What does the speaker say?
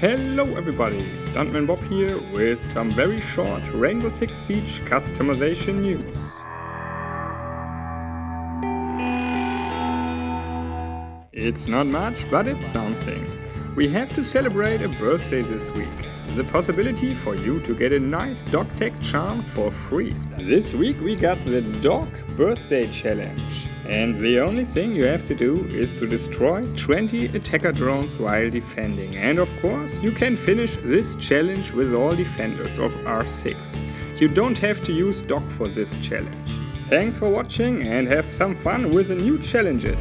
Hello everybody, Stuntman Bob here with some very short Rainbow Six Siege customization news. It's not much, but it's something. We have to celebrate a birthday this week. The possibility for you to get a nice dog tag charm for free. This week we got the Doc Birthday Challenge. And the only thing you have to do is to destroy 20 attacker drones while defending. And of course, you can finish this challenge with all defenders of R6. You don't have to use Doc for this challenge. Thanks for watching and have some fun with the new challenges.